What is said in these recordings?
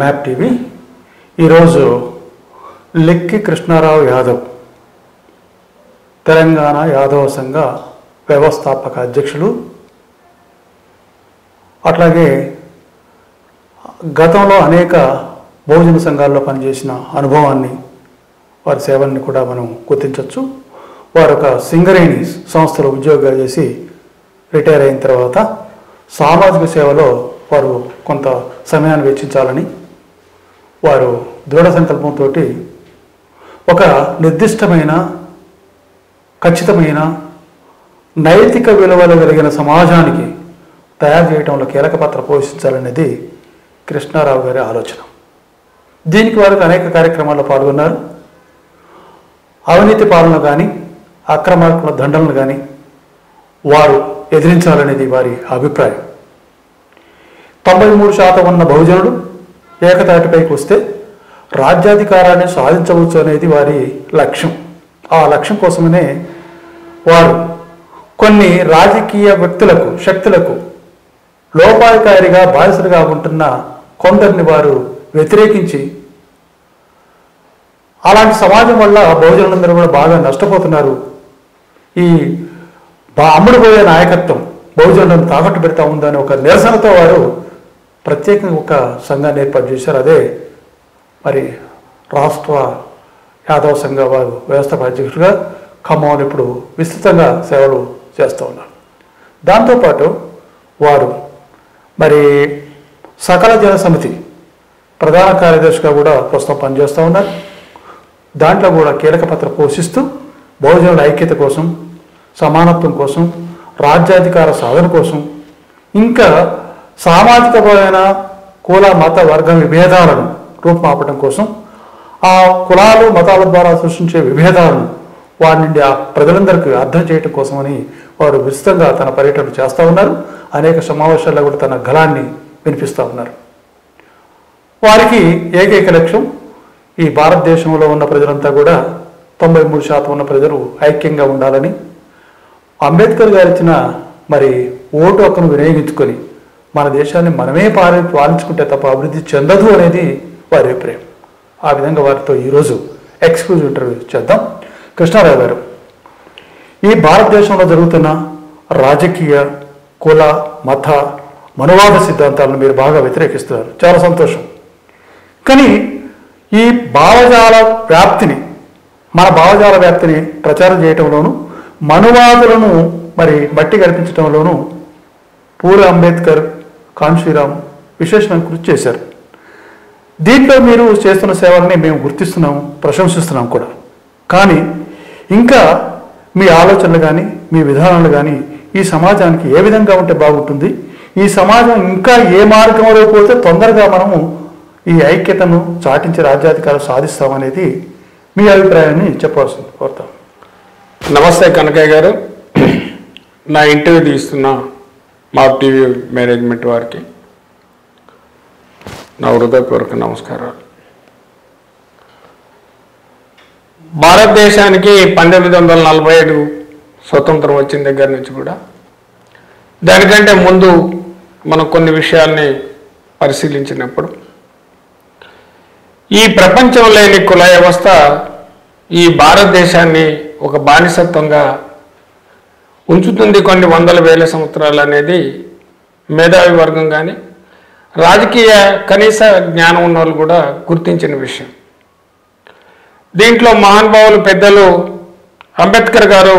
Map TV. ఈరోజు లెక్కి కృష్ణారావు యాదవ్ తెలంగాణ యాదవ సంఘ వ్యవస్థాపక అధ్యక్షులు. అట్లాగే గతంలో అనేక భోజన సంఘాల్లో పనిచేసిన అనుభవాన్ని వారి సేవల్ని కూడా మనం గుర్తించవచ్చు వారు ఒక సింగరేణి సంస్థలో ఉద్యోగాలు చేసి రిటైర్ అయిన తర్వాత సామాజిక సేవలో వారు కొంత సమయాన్ని వెచ్చించాలని వారు దృఢ సంకల్పంతో ఒక నిర్దిష్టమైన ఖచ్చితమైన నైతిక విలువలు కలిగిన సమాజానికి తయారు చేయడంలో కీలక పాత్ర పోషించాలనేది కృష్ణారావు గారి ఆలోచన. దీనికి వారికి అనేక కార్యక్రమాల్లో పాల్గొన్నారు. అవినీతి పాలన కానీ అక్రమార్కుల దండలను కానీ వారు ఎదిరించాలనేది వారి అభిప్రాయం. తొంభై మూడు శాతం ఉన్న బహుజనులు ఏకతాటిపైకి వస్తే రాజ్యాధికారాన్ని సాధించవచ్చు అనేది వారి లక్ష్యం. ఆ లక్ష్యం కోసమనే వారు కొన్ని రాజకీయ వ్యక్తులకు శక్తులకు లోపాయకారిగా బాధితులుగా ఉంటున్న కొందరిని వారు వ్యతిరేకించి అలాంటి సమాజం వల్ల బహుజనులందరూ కూడా బాగా నష్టపోతున్నారు. ఈ అమ్ముడుపోయే నాయకత్వం బహుజనులను తాకట్టు పెడతా ఉందని ఒక నిరసనతో వారు ప్రత్యేకంగా ఒక సంఘాన్ని ఏర్పాటు చేశారు. అదే మరి రాష్ట్ర యాదవ సంఘ వారు వ్యవస్థాపక అధ్యక్షుడిగా ఖమ్మం ఇప్పుడు విస్తృతంగా సేవలు చేస్తూ ఉన్నారు. దాంతోపాటు వారు మరి సకల జన సమితి ప్రధాన కార్యదర్శిగా కూడా ప్రస్తుతం పనిచేస్తూ ఉన్నారు. దాంట్లో కూడా కీలక పాత్ర పోషిస్తూ బహుజనుల ఐక్యత కోసం సమానత్వం కోసం రాజ్యాధికార సాధన కోసం ఇంకా సామాజికపరమైన కుల మత వర్గ విభేదాలను రూపుమాపడం కోసం ఆ కులాలు మతాల ద్వారా సృష్టించే విభేదాలను వారి నుండి ఆ ప్రజలందరికీ అర్థం చేయటం కోసమని వారు విస్తృతంగా తన పర్యటన చేస్తూ ఉన్నారు. అనేక సమావేశాల్లో కూడా తన గళాన్ని వినిపిస్తూ ఉన్నారు. వారికి ఏకైక లక్ష్యం ఈ భారతదేశంలో ఉన్న ప్రజలంతా కూడా తొంభై మూడు శాతం ఉన్న ప్రజలు ఐక్యంగా ఉండాలని అంబేద్కర్ గారు ఇచ్చిన మరి ఓటు హక్కును వినియోగించుకొని మన దేశాన్ని మనమే పాలి పాలించుకుంటే తప్ప అభివృద్ధి చెందదు అనేది వారి అభిప్రాయం. ఆ విధంగా వారితో ఈరోజు ఎక్స్క్లూజివ్ ఇంటర్వ్యూ చేద్దాం. కృష్ణారావు గారు ఈ భారతదేశంలో జరుగుతున్న రాజకీయ కుల మత మనువాద సిద్ధాంతాలను మీరు బాగా వ్యతిరేకిస్తున్నారు. చాలా సంతోషం. కానీ ఈ భావజాల వ్యాప్తిని మన భావజాల వ్యాప్తిని ప్రచారం చేయటంలోనూ మనువాదులను మరి మట్టి కల్పించడంలోనూ పూర్ అంబేద్కర్ కాన్శ్రీరామ్ విశేషమైన కృషి చేశారు. దీంట్లో మీరు చేస్తున్న సేవల్ని మేము గుర్తిస్తున్నాము ప్రశంసిస్తున్నాం కూడా. కానీ ఇంకా మీ ఆలోచనలు కానీ మీ విధానాలు కానీ ఈ సమాజానికి ఏ విధంగా ఉంటే బాగుంటుంది? ఈ సమాజం ఇంకా ఏ మార్గంలో పోతే తొందరగా మనము ఈ ఐక్యతను చాటించి రాజ్యాధికారం సాధిస్తామనేది మీ అభిప్రాయాన్ని చెప్పవలసింది కోరుతాం నమస్తే కనకయ్య గారు. నా ఇంటర్వ్యూ తీస్తున్నా మా టీవీ మేనేజ్మెంట్ వారికి నా హృదయపూర్వక నమస్కారాలు. భారతదేశానికి పంతొమ్మిది వందల నలభై ఐదు స్వతంత్రం వచ్చిన దగ్గర నుంచి కూడా దానికంటే ముందు మనం కొన్ని విషయాల్ని పరిశీలించినప్పుడు ఈ ప్రపంచం లేని కుల వ్యవస్థ ఈ భారతదేశాన్ని ఒక బానిసత్వంగా ఉంచుతుంది కొన్ని వందల వేల సంవత్సరాలు అనేది మేధావి వర్గం కానీ రాజకీయ కనీస జ్ఞానం ఉన్న వాళ్ళు కూడా గుర్తించిన విషయం. దీంట్లో మహానుభావులు పెద్దలు అంబేద్కర్ గారు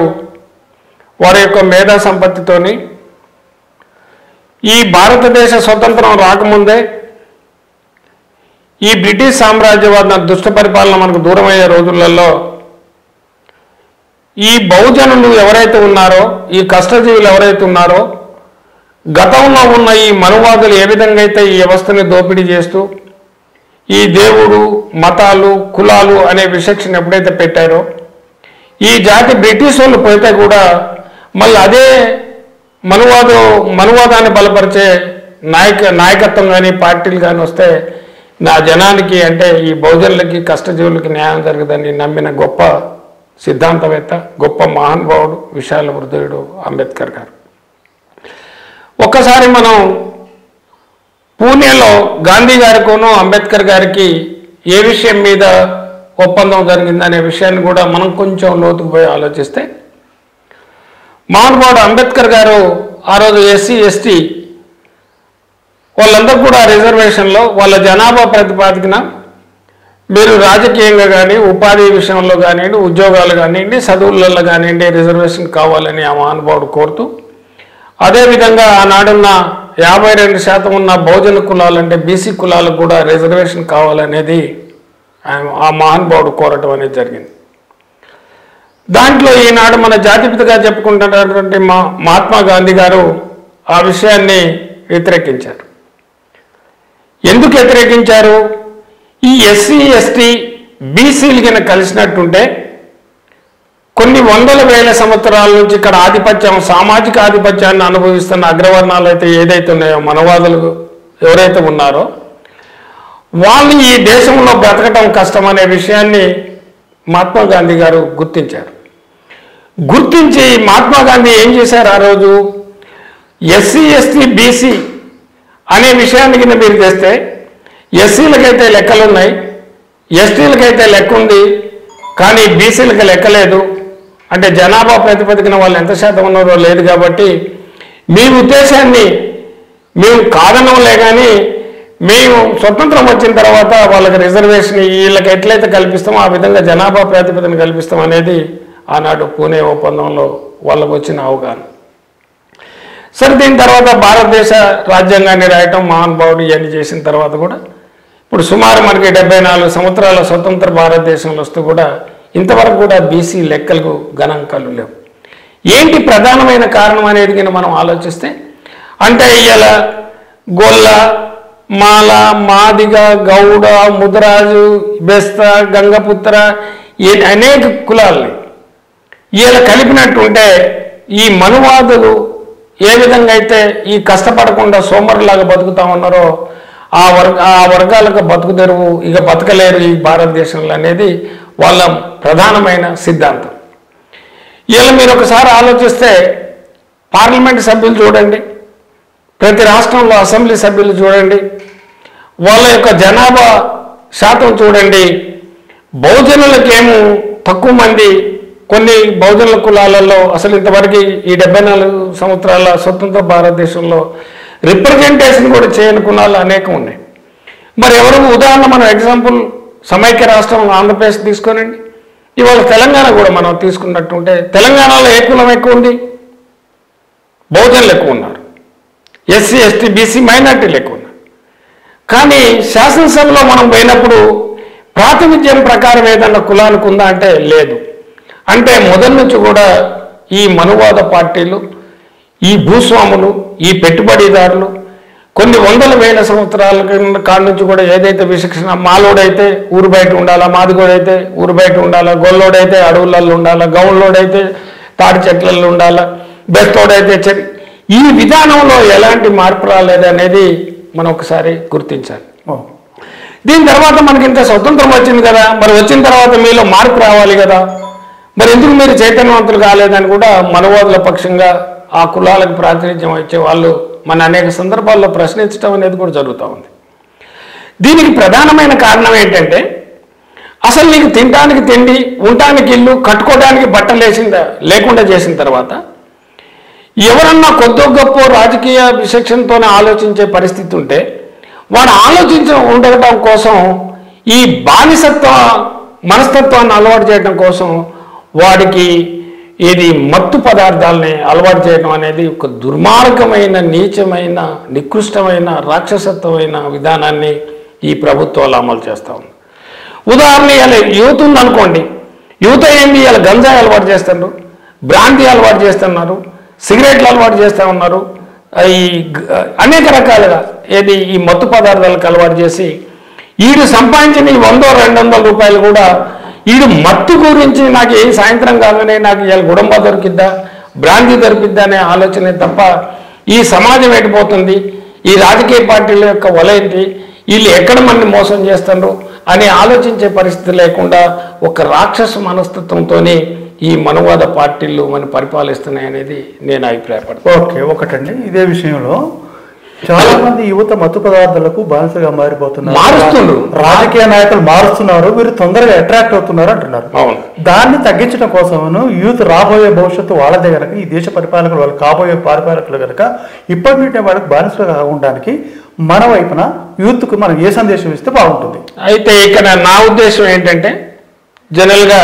వారి యొక్క మేధా సంపత్తితోని ఈ భారతదేశ స్వతంత్రం రాకముందే ఈ బ్రిటిష్ సామ్రాజ్యవాద దుష్ట పరిపాలన మనకు దూరమయ్యే రోజులలో ఈ బహుజనులు ఎవరైతే ఉన్నారో ఈ కష్టజీవులు ఎవరైతే ఉన్నారో గతంలో ఉన్న ఈ మనువాదులు ఏ విధంగా అయితే ఈ వ్యవస్థని దోపిడీ చేస్తూ ఈ దేవుడు మతాలు కులాలు అనే విశక్షణ ఎప్పుడైతే పెట్టారో ఈ జాతి బ్రిటిష్ వాళ్ళు పోతే కూడా మళ్ళీ అదే మనువాద మనువాదాన్ని బలపరిచే నాయక నాయకత్వం కానీ పార్టీలు కానీ వస్తే నా జనానికి అంటే ఈ బహుజనులకి కష్టజీవులకి న్యాయం జరగదని నమ్మిన గొప్ప సిద్ధాంతవేత్త గొప్ప మహానుభావుడు విశాల హృదయుడు అంబేద్కర్ గారు. ఒక్కసారి మనం పూణేలో గాంధీ గారికోనూ అంబేద్కర్ గారికి ఏ విషయం మీద ఒప్పందం జరిగిందనే విషయాన్ని కూడా మనం కొంచెం లోతుకు పోయి ఆలోచిస్తే మహానుభావుడు అంబేద్కర్ గారు ఆ రోజు ఎస్సీ ఎస్టీ వాళ్ళందరూ కూడా రిజర్వేషన్లో వాళ్ళ జనాభా ప్రతిపాదికన మీరు రాజకీయంగా కానీ ఉపాధి విషయంలో కానివ్వండి ఉద్యోగాలు కానివ్వండి చదువులలో కానివ్వండి రిజర్వేషన్ కావాలని ఆ మహానుభావుడు కోరుతూ అదేవిధంగా ఆనాడున్న యాభై రెండు శాతం ఉన్న బహుజన కులాలు అంటే బీసీ కులాలకు కూడా రిజర్వేషన్ కావాలనేది ఆ మహానుభావుడు కోరటం అనేది జరిగింది. దాంట్లో ఈనాడు మన జాతిపితగా చెప్పుకుంటున్నటువంటి మా మహాత్మా గాంధీ గారు ఆ విషయాన్ని వ్యతిరేకించారు. ఎందుకు వ్యతిరేకించారు? ఈ ఎస్సీ ఎస్టీ బీసీలు కింద కలిసినట్టుంటే కొన్ని వందల వేల సంవత్సరాల నుంచి ఇక్కడ ఆధిపత్యం సామాజిక ఆధిపత్యాన్ని అనుభవిస్తున్న అగ్రవర్ణాలు అయితే ఏదైతే ఉన్నాయో మనవాదులు ఎవరైతే ఉన్నారో వాళ్ళు ఈ దేశంలో బ్రతకటం కష్టం అనే విషయాన్ని మహాత్మా గాంధీ గారు గుర్తించారు. గుర్తించి మహాత్మా గాంధీ ఏం చేశారు ఆ రోజు? ఎస్సీ ఎస్టీ బీసీ అనే విషయాన్ని కింద మీరు తెస్తే ఎస్సీలకైతే లెక్కలున్నాయి ఎస్టీలకైతే లెక్క ఉంది కానీ బీసీలకు లెక్కలేదు. అంటే జనాభా ప్రతిపదికన వాళ్ళు ఎంత శాతం ఉన్నారో లేదు కాబట్టి మీ ఉద్దేశాన్ని మేము కాదనంలే కానీ మేము స్వతంత్రం వచ్చిన తర్వాత వాళ్ళకి రిజర్వేషన్ వీళ్ళకి ఎట్లయితే కల్పిస్తామో ఆ విధంగా జనాభా ప్రాతిపదికన కల్పిస్తాం అనేది ఆనాడు పూణే ఒప్పందంలో వాళ్ళకు వచ్చిన అవగాహన. సరే దీని తర్వాత భారతదేశ రాజ్యాంగాన్ని రాయటం మహానుభావుడు ఇవన్నీ చేసిన తర్వాత కూడా ఇప్పుడు సుమారు మనకి డెబ్బై నాలుగు సంవత్సరాల స్వతంత్ర భారతదేశంలో వస్తూ కూడా ఇంతవరకు కూడా బీసీ లెక్కలకు గణాంకాలు లేవు. ఏంటి ప్రధానమైన కారణం అనేది కింద మనం ఆలోచిస్తే అంటే ఇలా గొల్ల మాల మాదిగ గౌడ ముదరాజు బెస్త గంగపుత్ర ఈ అనేక కులాలని వీళ్ళ కలిపినట్టుంటే ఈ మనువాదులు ఏ విధంగా అయితే ఈ కష్టపడకుండా సోమరులాగా బతుకుతా ఉన్నారో ఆ వర్గ ఆ వర్గాలకు బతుకుదెరువు ఇక బతకలేరు ఈ భారతదేశంలో అనేది వాళ్ళ ప్రధానమైన సిద్ధాంతం. ఇలా మీరు ఒకసారి ఆలోచిస్తే పార్లమెంట్ సభ్యులు చూడండి ప్రతి రాష్ట్రంలో అసెంబ్లీ సభ్యులు చూడండి వాళ్ళ యొక్క జనాభా శాతం చూడండి బహుజనులకేమో తక్కువ మంది కొన్ని బహుజనుల కులాలలో అసలు ఇంతవరకు ఈ డెబ్బై నాలుగు సంవత్సరాల స్వతంత్ర భారతదేశంలో రిప్రజెంటేషన్ కూడా చేయని కులాలు అనేకం ఉన్నాయి. మరి ఎవరు ఉదాహరణ మనం ఎగ్జాంపుల్ సమైక్య రాష్ట్రం ఆంధ్రప్రదేశ్ తీసుకోనండి ఇవాళ తెలంగాణ కూడా మనం తీసుకున్నట్టుంటే తెలంగాణలో ఏ కులం ఎక్కువ ఉంది? బహుజనులు ఎక్కువ ఉన్నారు. ఎస్సీ ఎస్టీ బీసీ మైనార్టీలు ఎక్కువ ఉన్నారు. కానీ శాసనసభలో మనం పోయినప్పుడు ప్రాతినిధ్యం ప్రకారం ఏదన్నా కులానికి ఉందా అంటే లేదు. అంటే మొదటి నుంచి కూడా ఈ మనువాద పార్టీలు ఈ భూస్వాములు ఈ పెట్టుబడిదారులు కొన్ని వందల వేల సంవత్సరాల కింద కాడ నుంచి కూడా ఏదైతే విశిక్షణ మాలోడైతే ఊరు బయట ఉండాలా మాదిగోడైతే ఊరు బయట ఉండాలా గొల్లోడైతే అడవులలో ఉండాలా గౌన్లోడైతే తాడి చెట్లలో ఉండాలా బెస్తోడైతే చెట్ ఈ విధానంలో ఎలాంటి మార్పు రాలేదనేది మనం ఒకసారి గుర్తించాలి. ఓ, దీని తర్వాత మనకి ఇంత స్వతంత్రం వచ్చింది కదా మరి వచ్చిన తర్వాత మీలో మార్పు రావాలి కదా. మరి ఎందుకు మీరు చైతన్యవంతులు కాలేదని కూడా మనవాదుల పక్షంగా ఆ కులాలకు ప్రాతినిధ్యం వచ్చే వాళ్ళు మన అనేక సందర్భాల్లో ప్రశ్నించడం అనేది కూడా జరుగుతూ ఉంది. దీనికి ప్రధానమైన కారణం ఏంటంటే అసలు నీకు తినడానికి తిండి ఉండటానికి ఇల్లు కట్టుకోవడానికి బట్టలు వేసిన లేకుండా చేసిన తర్వాత ఎవరన్నా కొద్దో గొప్ప రాజకీయ విశక్షణతోనే ఆలోచించే పరిస్థితి ఉంటే వాడు ఆలోచించ ఉండటం కోసం ఈ బానిసత్వ మనస్తత్వాన్ని అలవాటు చేయడం కోసం వాడికి ఇది మత్తు పదార్థాలని అలవాటు చేయడం అనేది ఒక దుర్మార్గమైన నీచమైన నికృష్టమైన రాక్షసత్వమైన విధానాన్ని ఈ ప్రభుత్వాలు అమలు చేస్తూ ఉంది. ఉదాహరణ ఇవ్వాలి యూత్ ఉందనుకోండి. యూత్ ఏంది ఇవాళ గంజాయి అలవాటు చేస్తున్నారు బ్రాంతి అలవాటు చేస్తున్నారు సిగరెట్లు అలవాటు చేస్తూ ఉన్నారు. ఈ అనేక రకాలుగా ఏది ఈ మత్తు పదార్థాలకు అలవాటు చేసి వీడు సంపాదించిన ఈ వందో రెండు వందల రూపాయలు కూడా వీడు మత్తు గురించి నాకు ఏ సాయంత్రం కాగానే నాకు ఇవాళ గుడంబ దొరికిద్దా బ్రాంతి దొరికిద్దా అనే ఆలోచనే తప్ప ఈ సమాజం ఎటుపోతుంది ఈ రాజకీయ పార్టీల యొక్క వలయంటి వీళ్ళు ఎక్కడ మనని మోసం చేస్తున్నారు అని ఆలోచించే పరిస్థితి లేకుండా ఒక రాక్షస మనస్తత్వంతోనే ఈ మనవాద పార్టీలు మన పరిపాలిస్తున్నాయి అనేది నేను అభిప్రాయపడతాను. ఓకే ఒకటండి. ఇదే విషయంలో చాలా మంది యువత మత్తు పదార్థాలకు బానిసగా మారిపోతున్నారు. మారుస్తుండ్రు. రాజకీయ నాయకులు మారుస్తున్నారు వీరు తొందరగా అట్రాక్ట్ అవుతున్నారు అంటున్నారు. దాన్ని తగ్గించడం కోసమును యూత్ రాబోయే భవిష్యత్తు వాళ్ళదే గనక ఈ దేశ పరిపాలకులు వాళ్ళు కాబోయే పరిపాలకులు గనక ఇప్పటి నుండి వాళ్ళకి బానిసలుగా ఉండడానికి మన వైపున యూత్కు మనం ఏ సందేశం ఇస్తే బాగుంటుంది. అయితే ఇక్కడ నా ఉద్దేశం ఏంటంటే జనరల్గా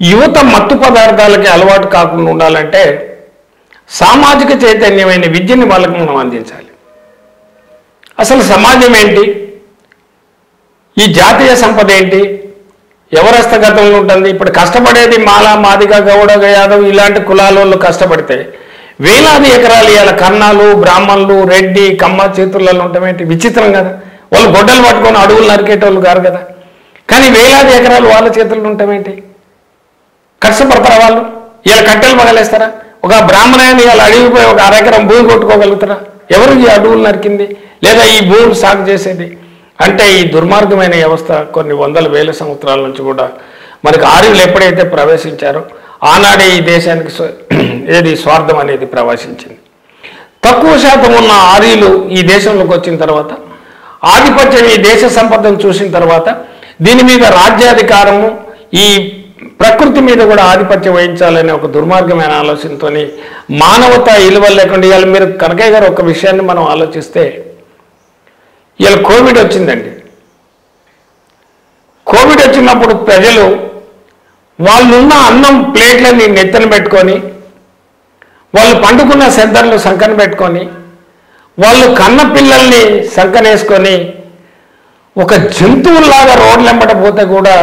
యువత మత్తు పదార్థాలకి అలవాటు కాకుండా ఉండాలంటే సామాజిక చైతన్యమైన విద్యని వాళ్ళకు మనం అందించాలి. అసలు సమాజం ఏంటి? ఈ జాతీయ సంపద ఏంటి? ఎవరు హస్తగతంలో ఉంటుంది? ఇప్పుడు కష్టపడేది మాల మాదిగ గౌడ యాదవ్ ఇలాంటి కులాల వాళ్ళు కష్టపడితే వేలాది ఎకరాలు ఇవాళ కర్ణాలు బ్రాహ్మణులు రెడ్డి కమ్మ చేతులలో ఉంటామేంటి విచిత్రం కదా. వాళ్ళు గొడ్డలు పట్టుకొని అడవులు నరికేటోళ్ళు కారు కదా. కానీ వేలాది ఎకరాలు వాళ్ళ చేతుల్లో ఉంటామేంటి కష్టపడతారా వాళ్ళు? ఇలా కట్టెలు పగలేస్తారా? ఒక బ్రాహ్మణాన్ని వాళ్ళు అడిగిపోయి ఒక అరెకరం భూమి కొట్టుకోగలుగుతారా? ఎవరు ఈ అడవులు నరికింది? లేదా ఈ భూమి సాగు చేసేది? అంటే ఈ దుర్మార్గమైన వ్యవస్థ కొన్ని వందల వేల సంవత్సరాల నుంచి కూడా మనకి ఆర్యులు ఎప్పుడైతే ప్రవేశించారో ఆనాడే ఈ దేశానికి స్వ- ఏది స్వార్థం అనేది ప్రవేశించింది. తక్కువ శాతం ఉన్న ఆర్యులు ఈ దేశంలోకి వచ్చిన తర్వాత ఆధిపత్యం ఈ దేశ సంపదను చూసిన తర్వాత దీని మీద రాజ్యాధికారము ఈ ప్రకృతి మీద కూడా ఆధిపత్యం వహించాలనే ఒక దుర్మార్గమైన ఆలోచనతో మానవత ఇలువ లేకుండా ఇవాళ మీరు కనకయ్య గారు ఒక విషయాన్ని మనం ఆలోచిస్తే ఇవాళ కోవిడ్ వచ్చిందండి. కోవిడ్ వచ్చినప్పుడు ప్రజలు వాళ్ళున్న అన్నం ప్లేట్లని నెత్తన పెట్టుకొని వాళ్ళు పండుకున్న సెంటర్లు సంకన పెట్టుకొని వాళ్ళు కన్న పిల్లల్ని సంకనేసుకొని ఒక జంతువుల్లాగా రోడ్లెంబట పోతే కూడా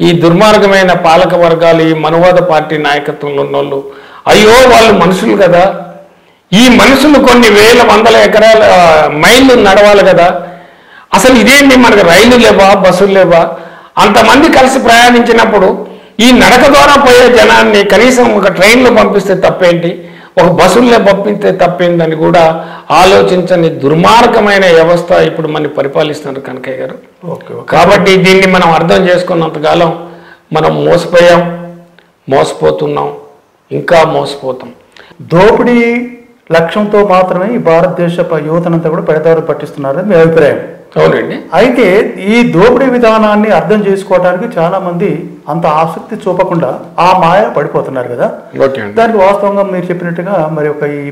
ఈ దుర్మార్గమైన పాలక వర్గాలు ఈ మనువాద పార్టీ నాయకత్వంలో ఉన్నోళ్ళు అయ్యో వాళ్ళు మనుషులు కదా. ఈ మనుషులు కొన్ని వేల వందల ఎకరాల మైళ్ళు నడవాలి కదా. అసలు ఇదేంటి మనకు రైలు లేవా బస్సులు లేవా? అంతమంది కలిసి ప్రయాణించినప్పుడు ఈ నడక ద్వారా పోయే జనాన్ని కనీసం ఒక ట్రైన్లో పంపిస్తే తప్పేంటి? ఒక బస్సుల్లో పంపిస్తే తప్పేందని కూడా ఆలోచించని దుర్మార్గమైన వ్యవస్థ ఇప్పుడు మనని పరిపాలిస్తున్నారు కనకయ్య గారు. కాబట్టి దీన్ని మనం అర్థం చేసుకున్నంతకాలం మనం మోసపోయాం మోసపోతున్నాం ఇంకా మోసపోతాం. దోపిడీ లక్ష్యంతో మాత్రమే ఈ భారతదేశ యువతనంతా కూడా పెడదారు పట్టిస్తున్నారని మీ అభిప్రాయం. అవునండి. అయితే ఈ దోపిడీ విధానాన్ని అర్థం చేసుకోవడానికి చాలా మంది అంత ఆసక్తి చూపకుండా ఆ మాయ పడిపోతున్నారు కదా? దానికి వాస్తవంగా మీరు చెప్పినట్టుగా మరి ఒక ఈ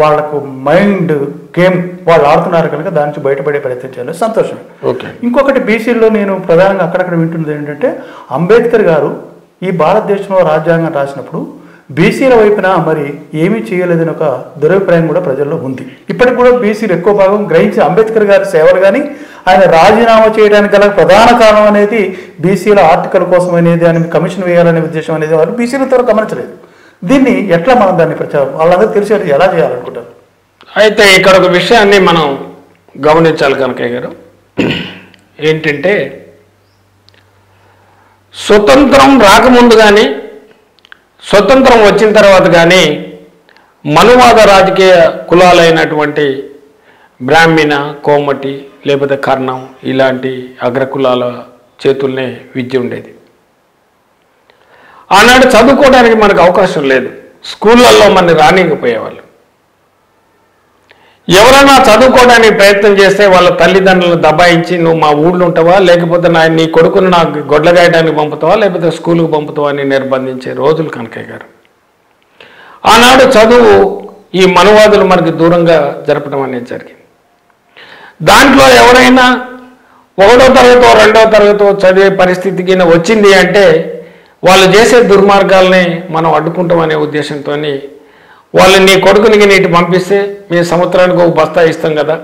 వాళ్ళకు మైండ్ గేమ్ వాళ్ళు ఆడుతున్నారు కనుక దాని నుంచి బయటపడే ప్రయత్నం చేయాలి. సంతోషం ఓకే. ఇంకొకటి బీసీలో నేను ప్రధానంగా అక్కడక్కడ వింటున్నది ఏంటంటే అంబేద్కర్ గారు ఈ భారతదేశంలో రాజ్యాంగం రాసినప్పుడు బీసీల వైపున మరి ఏమీ చేయలేదని ఒక దురభిప్రాయం కూడా ప్రజల్లో ఉంది. ఇప్పటికి కూడా బీసీలు ఎక్కువ భాగం గ్రహించి అంబేద్కర్ గారి సేవలు కానీ ఆయన రాజీనామా చేయడానికి గల ప్రధాన కారణం అనేది బీసీల ఆర్టికల్ కోసం అనేది ఆయన కమిషన్ వేయాలనే ఉద్దేశం అనేది వాళ్ళు బీసీల త్వర గమనించలేదు. దీన్ని ఎట్లా మనం దాన్ని ప్రచారం వాళ్ళందరూ తెలిసేది ఎలా చేయాలనుకుంటారు? అయితే ఇక్కడ ఒక విషయాన్ని మనం గమనించాలి కనకయ్య గారు. ఏంటంటే స్వతంత్రం రాకముందు కానీ స్వతంత్రం వచ్చిన తర్వాత కానీ మనువాద రాజకీయ కులాలైనటువంటి బ్రాహ్మణ కోమటి లేకపోతే కర్ణం ఇలాంటి అగ్రకులాల చేతుల్నే విద్య ఉండేది. ఆనాడు చదువుకోవడానికి మనకు అవకాశం లేదు. స్కూళ్ళల్లో మన రానికపోయేవాళ్ళు ఎవరైనా చదువుకోవడానికి ప్రయత్నం చేస్తే వాళ్ళ తల్లిదండ్రులను దబాయించి నువ్వు మా ఊళ్ళో ఉంటావా? లేకపోతే నా నీ కొడుకును నాకు గొడ్లగాయడానికి పంపుతావా? లేకపోతే స్కూలుకు పంపుతావా? అని నిర్బంధించే రోజులు కనకయ్య గారు. ఆనాడు చదువు ఈ మనువాదులు మనకి దూరంగా జరపడం అనేది జరిగింది. దాంట్లో ఎవరైనా ఒకటో తరగతో రెండో తరగతో చదివే పరిస్థితికి వచ్చింది అంటే వాళ్ళు చేసే దుర్మార్గాల్ని మనం అడ్డుకుంటాం అనే ఉద్దేశంతో వాళ్ళు నీ కొడుకునికి నీటి పంపిస్తే మీ సంవత్సరానికి ఒక బస్తా ఇస్తాం కదా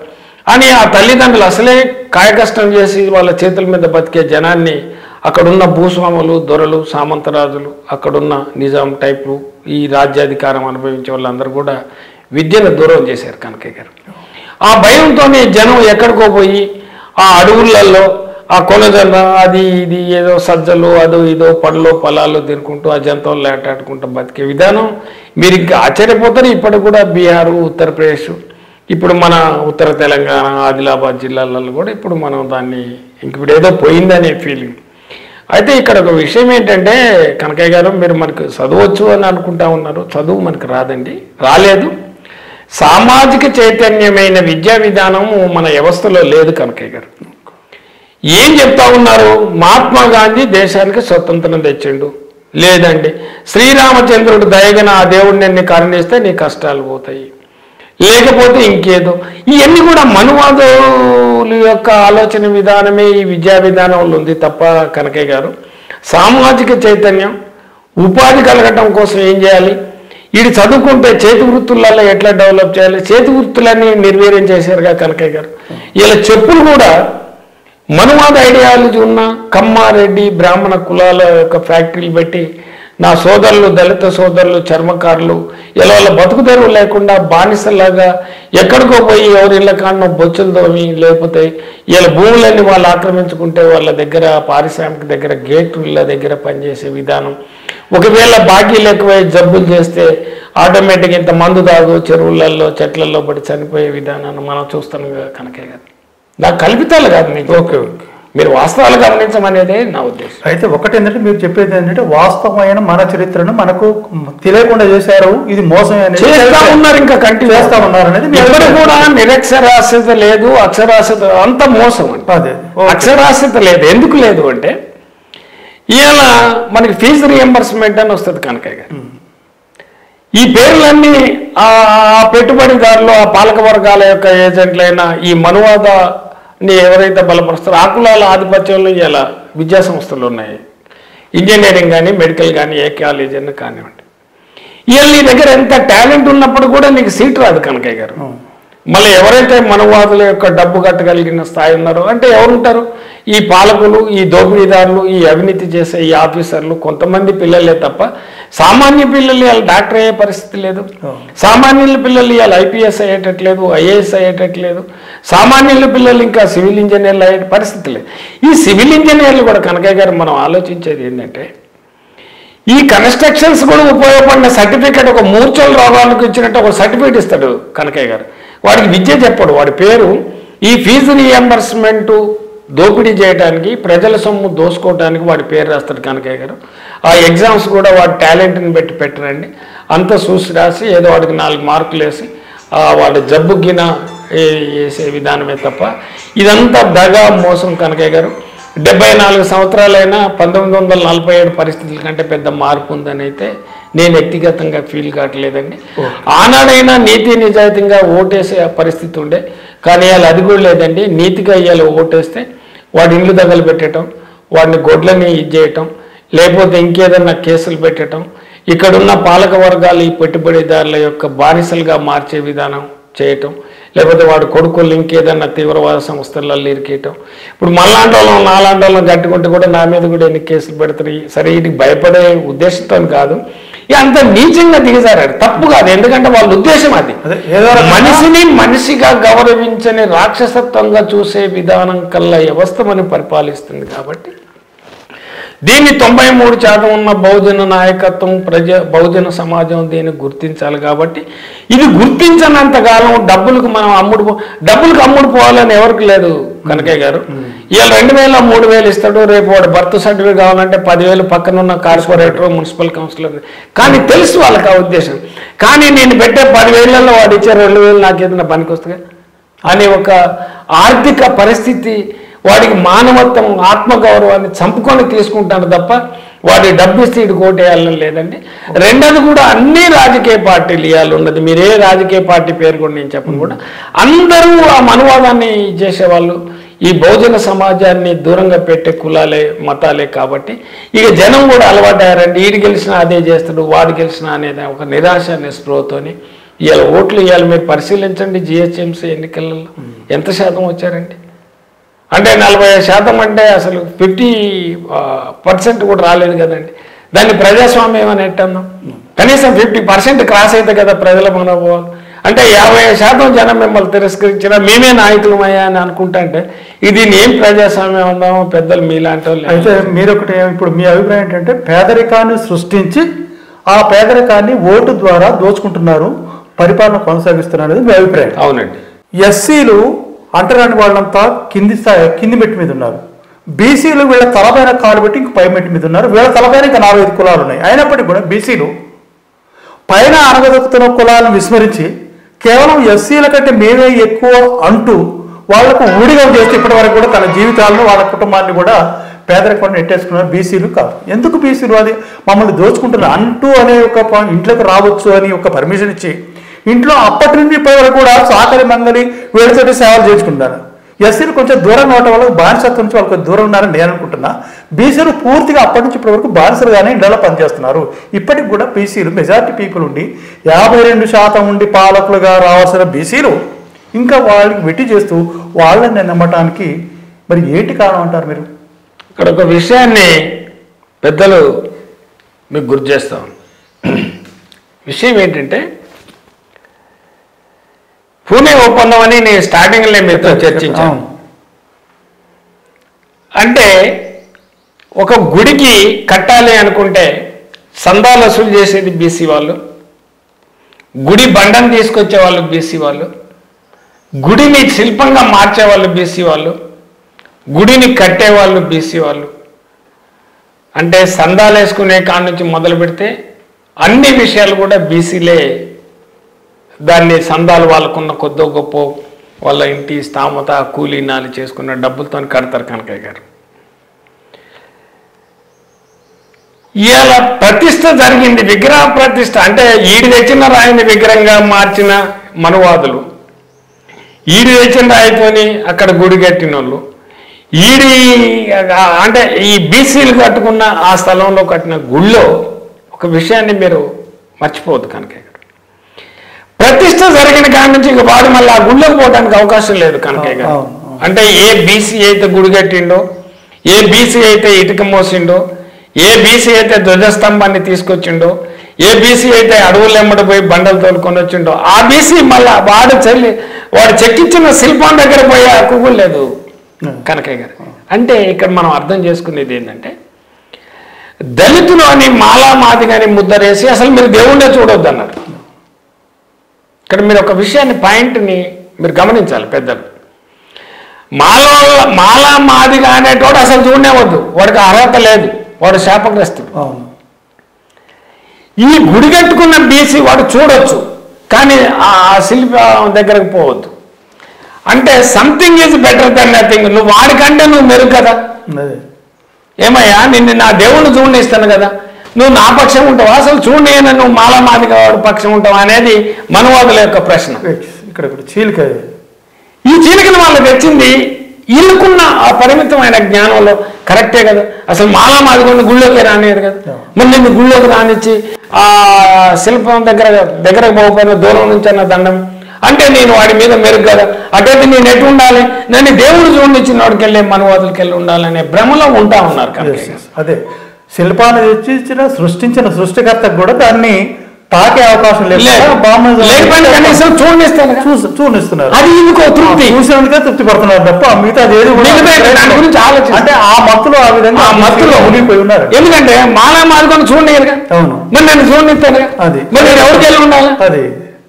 అని ఆ తల్లిదండ్రులు అసలే కాయకష్టం చేసి వాళ్ళ చేతుల మీద బతికే జనాన్ని అక్కడున్న భూస్వాములు దొరలు సామంతరాజులు అక్కడున్న నిజాం టైపు ఈ రాజ్యాధికారం అనుభవించే వాళ్ళందరూ కూడా విద్యను దూరం చేశారు కనకయ్య గారు. ఆ భయంతో జనం ఎక్కడికో పోయి ఆ అడవులలో ఆ కొనజొన్న అది ఇది ఏదో సజ్జలు అదో ఇదో పళ్ళు పొలాలు తినుకుంటూ ఆ జంతువులు ఆటాడుకుంటూ బతికే విధానం. మీరు ఇంకా ఆశ్చర్యపోతారు ఇప్పటికి కూడా బీహారు ఉత్తరప్రదేశ్ ఇప్పుడు మన ఉత్తర తెలంగాణ ఆదిలాబాద్ జిల్లాలలో కూడా ఇప్పుడు మనం దాన్ని ఇంక ఇప్పుడు ఏదో పోయిందనే ఫీలింగ్ అయితే ఇక్కడ ఒక విషయం ఏంటంటే కనకయ్య గారు మీరు మనకు చదవచ్చు అని అనుకుంటా ఉన్నారు. చదువు మనకు రాదండి. రాలేదు. సామాజిక చైతన్యమైన విద్యా విధానము మన వ్యవస్థలో లేదు కనకయ్య గారు. ఏం చెప్తా ఉన్నారు? మహాత్మా గాంధీ దేశానికి స్వతంత్రం తెచ్చిండు. లేదండి. శ్రీరామచంద్రుడు దయగన ఆ దేవుడిని అన్ని కరుణిస్తే నీ కష్టాలు పోతాయి. లేకపోతే ఇంకేదో. ఇవన్నీ కూడా మనువాదుల యొక్క ఆలోచన విధానమే ఈ విద్యా విధానంలో ఉంది తప్ప కనకయ్య గారు. సామాజిక చైతన్యం ఉపాధి కలగటం కోసం ఏం చేయాలి? వీడు చదువుకుంటే చేతి వృత్తులలో ఎట్లా డెవలప్ చేయాలి? చేతి వృత్తులన్నీ నిర్వీర్యం చేశారుగా కనకయ్య గారు. ఇలా చెప్పులు కూడా మనువాద ఐడియాలజీ ఉన్న కమ్మారెడ్డి బ్రాహ్మణ కులాల యొక్క ఫ్యాక్టరీలు పెట్టి నా సోదరులు దళిత సోదరులు చర్మకారులు ఇలా వాళ్ళ బతుకు తెరువు లేకుండా బానిసలాగా ఎక్కడికో పోయి ఎవరి ఇళ్ళ బొచ్చులు తోమి లేకపోతే వీళ్ళ భూములన్నీ వాళ్ళు ఆక్రమించుకుంటే వాళ్ళ దగ్గర పారిశ్రామిక దగ్గర గేట్ల దగ్గర పనిచేసే విధానం ఒకవేళ బాకీలు ఎక్కువై జబ్బులు చేస్తే ఆటోమేటిక్ ఇంత మందు తాగు చెరువులలో చెట్లలో పడి చనిపోయే విధానాన్ని మనం కదా కనకే కదా నాకు కల్పితాలు కాదు మీకు. Okay okay. మీరు వాస్తవాలు గమనించమనేదే నా ఉద్దేశం. అయితే ఒకటి ఏంటంటే మీరు చెప్పేది ఏంటంటే వాస్తవమైన మన చరిత్రను మనకు తెలియకుండా చేశారు ఇది మోసం అనేది చేస్తా ఉన్నారు ఇంకా కంటిన్యూ. చేస్తా ఉన్నారు అనేది అభిప్రాయం. కూడా నిరక్షరాస్యత లేదు అక్షరాస్యత అంత మోసం ఓకే. అక్షరాస్యత లేదు. ఎందుకు లేదు అంటే ఇవాళ మనకి ఫీజు రియంబర్స్మెంట్ అని వస్తుంది కనకయ్య గారు. ఈ పేర్లన్నీ ఆ పెట్టుబడిదారులు ఆ పాలక వర్గాల యొక్క ఏజెంట్లైన ఈ మనువాదాన్ని ఎవరైతే బలపరుస్తారో ఆ కులాల ఆధిపత్యంలో ఇలా విద్యా సంస్థలు ఉన్నాయి. ఇంజనీరింగ్ కానీ మెడికల్ కానీ ఏ కాలేజ్ అని కానివ్వండి. ఇవాళ నీ దగ్గర ఎంత టాలెంట్ ఉన్నప్పుడు కూడా నీకు సీట్ రాదు కనకయ్య గారు. మళ్ళీ ఎవరైతే మనవాదుల యొక్క డబ్బు కట్టగలిగిన స్థాయి ఉన్నారో అంటే ఎవరుంటారు? ఈ పాలకులు ఈ దోపిడీదారులు ఈ అవినీతి చేసే ఈ ఆఫీసర్లు కొంతమంది పిల్లలే తప్ప సామాన్య పిల్లలు ఇవాళ డాక్టర్ అయ్యే పరిస్థితి లేదు. సామాన్యుల పిల్లలు ఇవాళ ఐపీఎస్ అయ్యేటట్లేదు ఐఏఎస్ అయ్యేటట్లేదు. సామాన్యుల పిల్లలు ఇంకా సివిల్ ఇంజనీర్లు అయ్యే పరిస్థితి లేదు. ఈ సివిల్ ఇంజనీర్లు కూడా కనకయ్య గారు మనం ఆలోచించేది ఏంటంటే ఈ కన్స్ట్రక్షన్స్ కూడా ఉపయోగపడిన సర్టిఫికేట్ ఒక మూర్ఛల రోగాలకు ఇచ్చినట్టు ఒక సర్టిఫికేట్ ఇస్తాడు కనకయ్య గారు. వాడికి విద్య చెప్పడు వాడి పేరు ఈ ఫీజు రియంబర్స్మెంట్ దోపిడీ చేయడానికి ప్రజల సొమ్ము దోసుకోవడానికి వాడి పేరు రాస్తాడు కనకయ్య గారు. ఆ ఎగ్జామ్స్ కూడా వాడి టాలెంట్ని పెట్టి పెట్టరండి. అంత చూసి రాసి ఏదో వాడికి నాలుగు మార్కులు వేసి వాడి జబ్బు గిన ఏ- వేసే విధానమే తప్ప ఇదంతా దగా మోసం కనకయ్య గారు. డెబ్బై నాలుగు సంవత్సరాలైనా పంతొమ్మిది వందల నలభై ఏడు పరిస్థితుల కంటే పెద్ద మార్పు ఉందని అయితే నేను వ్యక్తిగతంగా ఫీల్ కావట్లేదండి. ఆనాడైనా నీతి నిజాయితీగా ఓటేసే పరిస్థితి ఉండే కానీ ఇవాళ అది కూడా లేదండి. నీతిగా ఇవాళ ఓటేస్తే వాడి ఇండ్లు దగ్గర పెట్టడం వాడిని గొడ్లని ఇది చేయటం లేకపోతే ఇంకేదన్నా కేసులు పెట్టడం ఇక్కడున్న పాలక వర్గాలు ఈ పెట్టుబడిదారుల యొక్క బానిసలుగా మార్చే విధానం చేయటం లేకపోతే వాడు కొడుకులు ఇంకేదన్నా తీవ్రవాద సంస్థలలో ఇరికేయటం. ఇప్పుడు మళ్ళాంటి వాళ్ళం నాలాంటి వాళ్ళం కట్టుకుంటే కూడా నా మీద కూడా ఎన్ని కేసులు పెడతారు? ఈ- సరే వీటికి భయపడే ఉద్దేశంతో కాదు. అంత నీచంగా దిగజారాడు తప్పు కాదు. ఎందుకంటే వాళ్ళ ఉద్దేశం అది. మనిషిని మనిషిగా గౌరవించని రాక్షసత్వంగా చూసే విధానం కల్లా వ్యవస్థ మనం పరిపాలిస్తుంది కాబట్టి దీన్ని తొంభై మూడు శాతం ఉన్న బహుజన నాయకత్వం ప్రజ బహుజన సమాజం దీన్ని గుర్తించాలి కాబట్టి ఇది గుర్తించనంత కాలం డబ్బులకు మనం అమ్ముడు డబ్బులకు అమ్ముడు పోవాలని ఎవరికి లేదు కనకయ్య గారు. ఇవాళ రెండు వేల మూడు వేలు ఇస్తాడు రేపు వాడు బర్త్ సర్టిఫికేట్ కావాలంటే పదివేలు పక్కన ఉన్న కార్పొరేటర్ మున్సిపల్ కౌన్సిలర్. కానీ తెలుసు వాళ్ళకి ఆ ఉద్దేశం. కానీ నేను పెట్టే పదివేలలో వాడు ఇచ్చే రెండు వేలు నాకు ఏదైనా పనికి వస్తుంది అనే ఒక ఆర్థిక పరిస్థితి వాడికి మానవత్వం ఆత్మగౌరవాన్ని చంపుకొని తీసుకుంటాను తప్ప వాడి డబ్బు ఇస్తే ఇటు కోటేయాలని లేదండి. రెండోది కూడా అన్ని రాజకీయ పార్టీలు ఇవ్వాలి ఉన్నది. మీరు ఏ రాజకీయ పార్టీ పేరు కూడా నేను చెప్పను కూడా. అందరూ ఆ మనువాదాన్ని చేసేవాళ్ళు. ఈ బహుజన సమాజాన్ని దూరంగా పెట్టే కులాలే మతాలే కాబట్టి ఇక జనం కూడా అలవాటయ్యారండి. ఈడు గెలిచినా అదే చేస్తాడు వాడు గెలిచినా అనేది ఒక నిరాశ నిస్పృహతోని ఇవాళ ఓట్లు ఇవాళ మీరు పరిశీలించండి. జిహెచ్ఎంసీ ఎన్నికలలో ఎంత శాతం వచ్చారండి? అంటే నలభై శాతం అంటే అసలు ఫిఫ్టీ పర్సెంట్ కూడా రాలేదు కదండి. దాన్ని ప్రజాస్వామ్యం అని ఎట్టందాం కనీసం ఫిఫ్టీ పర్సెంట్ క్రాస్ అయితే కదా ప్రజల మనోభావాలు. అంటే యాభై శాతం జనం మిమ్మల్ని తిరస్కరించినా మేమే నాయకులమయ్యా అని అనుకుంటా అంటే ఇది ఏం ప్రజాస్వామ్యం ఉందామో పెద్దలు మీలాంటి వాళ్ళు అయితే మీరు ఒకటి ఇప్పుడు మీ అభిప్రాయం ఏంటంటే పేదరికాన్ని సృష్టించి ఆ పేదరికాన్ని ఓటు ద్వారా దోచుకుంటున్నారు పరిపాలన కొనసాగిస్తున్నారు అనేది మీ అభిప్రాయం. అవునండి. ఎస్సీలు అంటరాని వాళ్ళంతా కింది స్థాయి కింది మెట్టు మీద ఉన్నారు. బీసీలు వీళ్ళ తలపైన కాలు పెట్టి ఇంక పై మెట్టు మీద ఉన్నారు. వీళ్ళ తలపైన ఇంకా నాలుగు ఐదు కులాలు ఉన్నాయి. అయినప్పటికీ కూడా బీసీలు పైన అనగదొక్కుతున్న కులాలను విస్మరించి కేవలం ఎస్సీల కంటే మేమే ఎక్కువ అంటూ వాళ్ళకు ఊడిగా చేస్తే ఇప్పటి వరకు కూడా తన జీవితాలను వాళ్ళ కుటుంబాన్ని కూడా పేదరికం నెట్టేసుకున్నారు బీసీలు కాదు. ఎందుకు బీసీలు అది? మమ్మల్ని దోచుకుంటున్నారు. అంటూ అనే ఒక ప- ఇంట్లోకి రావచ్చు అని ఒక పర్మిషన్ ఇచ్చి ఇంట్లో అప్పటి నుండి ఇప్పటి వరకు కూడా సాకలి మంగలి వీళ్ళతోటి సేవలు చేసుకుంటారు ఎస్సీలు కొంచెం దూరంగా ఉండటం వల్ల బానిసత్వం నుంచి కొంచెం దూరం ఉన్నారని నేను అనుకుంటున్నా. బీసీలు పూర్తిగా అప్పటి నుంచి ఇప్పటి వరకు బానిసలుగానే ఇండియాలో పనిచేస్తున్నారు. ఇప్పటికి కూడా బీసీలు మెజారిటీ పీపుల్ ఉండి యాభై రెండు శాతం ఉండి పాలకులుగా రావాల్సిన బీసీలు ఇంకా వాళ్ళకి వెట్టి చేస్తూ వాళ్ళని నమ్మటానికి మరి ఏంటి కారణం అంటారు మీరు? ఇక్కడ ఒక విషయాన్ని పెద్దలు మీకు గుర్తు చేస్తాం విషయం ఏంటంటే పూణే ఒప్పందం అని నేను స్టార్టింగ్లో మీతో చర్చించాను. అంటే ఒక గుడికి కట్టాలి అనుకుంటే సందాలు వసూలు చేసేది బీసీ వాళ్ళు గుడి బండను తీసుకొచ్చే వాళ్ళు బీసీ వాళ్ళు గుడిని శిల్పంగా మార్చేవాళ్ళు బీసీ వాళ్ళు గుడిని కట్టేవాళ్ళు బీసీ వాళ్ళు అంటే సందాలు వేసుకునే కాడ నుంచి మొదలు పెడితే అన్ని విషయాలు కూడా బీసీలే దాన్ని సందాలు వాళ్ళకున్న కొద్దో గొప్ప వాళ్ళ ఇంటి స్థామత కూలీ నాలి చేసుకున్న డబ్బులతో కడతారు కనకయ్య గారు. ఇవాళ ప్రతిష్ట జరిగింది విగ్రహ ప్రతిష్ట అంటే ఈడు తెచ్చిన రాయిని విగ్రహంగా మార్చిన మనువాదులు ఈడు తెచ్చిన రాయితోని అక్కడ గుడి కట్టిన వాళ్ళు ఈడి అంటే ఈ బీసీలు కట్టుకున్న ఆ స్థలంలో కట్టిన గుళ్ళో ఒక విషయాన్ని మీరు మర్చిపోవద్దు కనకయ్య గారు. ప్రతిష్ట జరిగిన కాడి నుంచి ఇక వాడు మళ్ళీ ఆ గుళ్ళోకి పోవడానికి అవకాశం లేదు కనకయ్య గారు. అంటే ఏ బీసీ అయితే గుడి కట్టిండో ఏ బీసీ అయితే ఇటుక మోసిండో ఏ బీసీ అయితే ధ్వజస్తంభాన్ని తీసుకొచ్చిండో ఏ బీసీ అయితే అడవులు ఎమ్మడి పోయి బండలు తోలుకొని వచ్చిండో ఆ బీసీ మళ్ళా వాడు చెల్లి వాడు చెక్కించిన శిల్పం దగ్గర పోయే కూడా లేదు కనకయ్య గారు. అంటే ఇక్కడ మనం అర్థం చేసుకునేది ఏంటంటే దళితులు అని మాలా మాది కానీ ముద్దరేసి అసలు మీరు దేవుణ్ణే చూడొద్దు అన్నారు ఇక్కడ మీరు ఒక విషయాన్ని పాయింట్ని మీరు గమనించాలి పెద్దలు. మాలో మాలా మాదిగా అనేటోడు అసలు చూడనే వద్దు. వాడికి అర్హత లేదు. వాడు శాపగ్రస్తుడు అవును. ఈ గుడి కట్టుకున్న బీసీ వాడు చూడొచ్చు. కానీ ఆ శిల్పం దగ్గరకు పోవద్దు. అంటే something is better than nothing నువ్వు వాడికంటే నువ్వు మెరుగు కదా. ఏమయ్యా? నిన్ను నా దేవుణ్ణి చూడనిస్తాను కదా. నువ్వు నా పక్షం ఉంటావా? అసలు చూడని నువ్వు మాలా మాదిగా వాడు పక్షం ఉంటావా అనేది మనవాదుల యొక్క ప్రశ్న. ఇక్కడ చీలిక. ఈ చీలికను వాళ్ళు తెచ్చింది వీళ్ళకున్న ఆ పరిమితమైన జ్ఞానంలో. కరెక్టే కదా? అసలు మాలా మాదిగొండ గుళ్ళోకి రానియరు కదా? మరి నిన్ను గుళ్ళోకి రానిచ్చి ఆ శిల్పం దగ్గర దగ్గరకు పోకపోయిన దూరం నుంచి అన్న దండం? అంటే నేను వాడి మీద మెరుగు కదా? అటైతే నేను ఎటు ఉండాలి? నన్ను దేవుడు చూడనిచ్చిన వాడికి వెళ్ళి మనవాదులకి వెళ్ళి ఉండాలనే భ్రమలో ఉంటా ఉన్నారు. అదే. శిల్పాన్ని తెచ్చిన సృష్టించిన సృష్టికర్తకు కూడా దాన్ని తాకే అవకాశం కనీసం చూడనిస్తాను కదా. చూనిస్తున్నారు అది ఇంకో తృప్తి? చూసినందుకే తృప్తి పడుతున్నారు తప్ప మిగతా ఏది గురించి ఆలోచించ- అంటే ఆ మత్తులో ఆ విధంగా ఆ మత్తులో మునిగిపోయి ఉన్నారు. ఎందుకంటే మాలా మాదికొని చూడనియరుగా అవును. మరి నన్ను చూడనిస్తాను అది. మరి నేను ఎవరికి వెళ్ళి ఉండాలి? అది.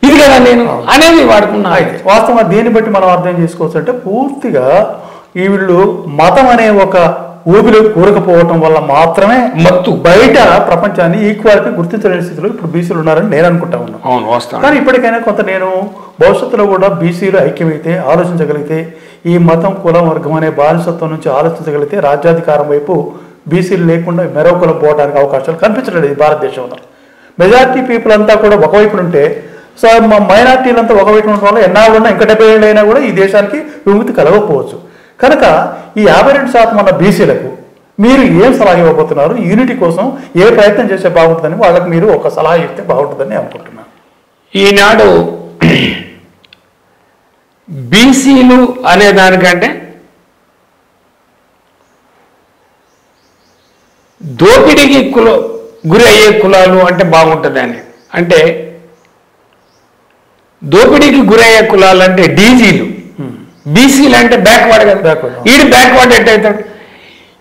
ఇది కదా నేను అనేది వాడుకున్నా వాస్తవంగా దీన్ని బట్టి మనం అర్థం చేసుకోవచ్చు అంటే పూర్తిగా ఈ వీళ్ళు మతం అనే ఒక ఊపిలో కూరకపోవటం వల్ల మాత్రమే మత్తు. బయట ప్రపంచాన్ని ఈక్వాలిటీ గుర్తించలేని స్థితిలో ఇప్పుడు బీసీలు ఉన్నారని నేను అనుకుంటా ఉన్నాను అవును వస్తాను కానీ ఇప్పటికైనా కొంత నేను భవిష్యత్తులో కూడా బీసీలు ఐక్యమైతే ఆలోచించగలిగితే ఈ మతం కులం వర్గం అనే బానిసత్వం నుంచి ఆలోచించగలిగితే రాజ్యాధికారం వైపు బీసీలు లేకుండా మరో కులం పోవడానికి అవకాశాలు కనిపించలేదు భారతదేశంలో. మెజారిటీ పీపుల్ అంతా కూడా ఒకవైపు ఉంటే సో మా మైనార్టీలంతా ఒకవైపు ఉండడం వల్ల ఎన్నాళ్ళు ఉన్నా ఇంకా డెబ్బై ఏళ్ళు అయినా కూడా ఈ దేశానికి విముక్తి కలగకపోవచ్చు. కనుక ఈ యాభై రెండు శాతం ఉన్న బీసీలకు మీరు ఏం సలహా ఇవ్వబోతున్నారు? యూనిటీ కోసం ఏ ప్రయత్నం చేస్తే బాగుంటుందని వాళ్ళకి మీరు ఒక సలహా ఇస్తే బాగుంటుందని అనుకుంటున్నాను ఈనాడు బీసీలు అనే దానికంటే దోపిడీకి కుల గురి అయ్యే కులాలు అంటే బాగుంటుందని అంటే దోపిడీకి గురయ్యే కులాలు అంటే డీజీలు. బీసీలు అంటే బ్యాక్వర్డ్ కదా. ఈడు బ్యాక్వర్డ్ ఎట్టయితాడు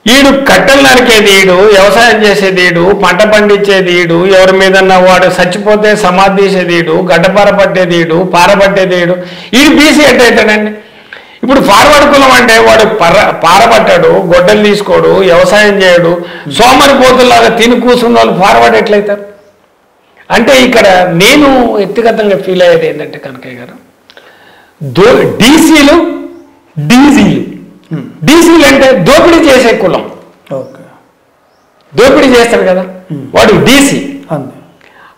ఈడు కట్టెలు నరికేది ఈడు వ్యవసాయం చేసేది ఈడు పంట పండించేది ఈడు ఎవరి మీదన్నా వాడు చచ్చిపోతే సమాధి తీసేది ఈడు గడ్డపార పట్టేది ఈడు పారబట్టేది ఈడు. ఈడు బీసీ ఎట్టయితాడండి ఇప్పుడు ఫార్వర్డ్ కులం అంటే వాడు పర పారబట్టాడు గొడ్డలు తీసుకోడు వ్యవసాయం చేయడు సోమరిపోతుల్లాగా తిని కూర్చున్న వాళ్ళు ఫార్వర్డ్ ఎట్లయితారు? అంటే ఇక్కడ నేను వ్యక్తిగతంగా ఫీల్ అయ్యేది ఏంటంటే కనకయ్య గారు దో డీసీలు డీజీలు. డీసీలు అంటే దోపిడీ చేసే కులం. ఓకే. దోపిడీ చేస్తారు కదా? వాడు డీసీ.